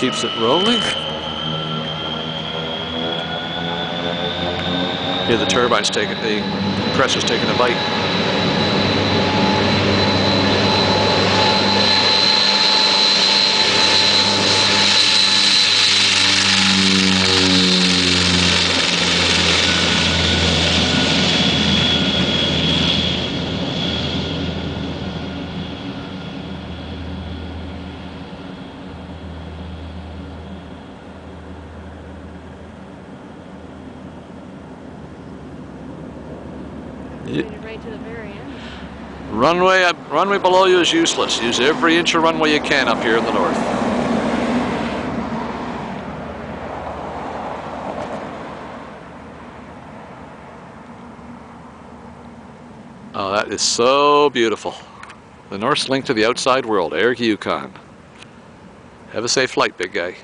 keeps it rolling. Here the turbine's taking, the compressor's taking a bite. Right to the very end. Runway, uh, runway below you is useless. Use every inch of runway you can up here in the north. Oh, that is so beautiful. The North's link to the outside world, Air Yukon. Have a safe flight, big guy.